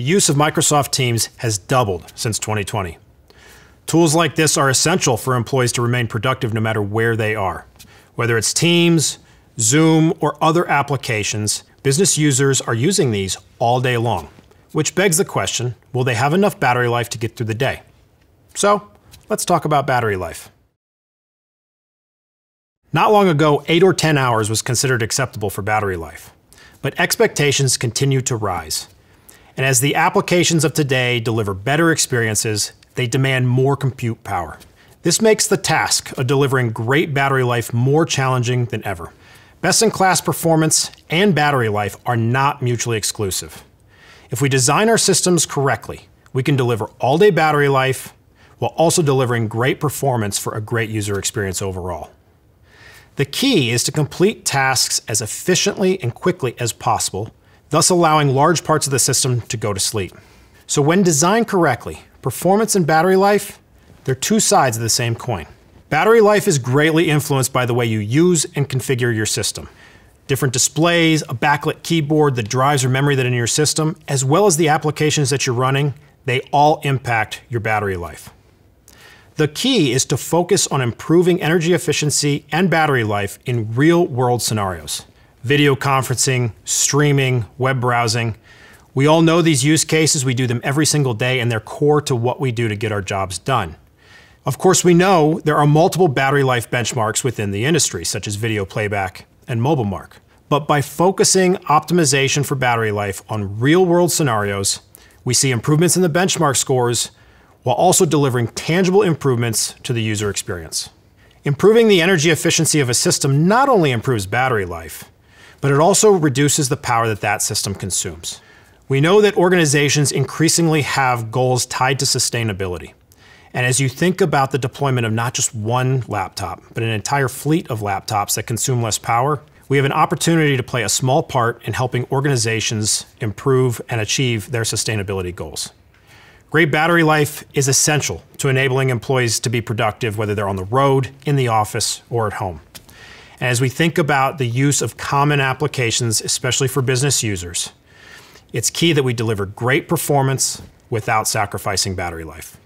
the use of Microsoft Teams has doubled since 2020. Tools like this are essential for employees to remain productive no matter where they are. Whether it's Teams, Zoom, or other applications, business users are using these all day long, which begs the question will they have enough battery life to get through the day? So, let's talk about battery life. Not long ago, 8 or 10 hours was considered acceptable for battery life. But expectations continue to rise. And as the applications of today deliver better experiences, they demand more compute power. This makes the task of delivering great battery life more challenging than ever. Best in class performance and battery life are not mutually exclusive. If we design our systems correctly, we can deliver all day battery life while also delivering great performance for a great user experience overall. The key is to complete tasks as efficiently and quickly as possible, thus allowing large parts of the system to go to sleep. So when designed correctly, performance and battery life, they're two sides of the same coin. Battery life is greatly influenced by the way you use and configure your system. Different displays, a backlit keyboard, the drives or memory that are in your system, as well as the applications that you're running, they all impact your battery life. The key is to focus on improving energy efficiency and battery life in real world scenarios. Video conferencing, streaming, web browsing. We all know these use cases, we do them every single day, and they're core to what we do to get our jobs done. Of course, we know there are multiple battery life benchmarks within the industry, such as Video Playback and mobile mark. But by focusing optimization for battery life on real world scenarios, we see improvements in the benchmark scores while also delivering tangible improvements to the user experience. Improving the energy efficiency of a system not only improves battery life, but it also reduces the power that that system consumes. We know that organizations increasingly have goals tied to sustainability. And as you think about the deployment of not just one laptop, but an entire fleet of laptops that consume less power, we have an opportunity to play a small part in helping organizations improve and achieve their sustainability goals. Great battery life is essential to enabling employees to be productive, whether they're on the road, in the office, or at home. And as we think about the use of common applications, especially for business users, it's key that we deliver great performance without sacrificing battery life.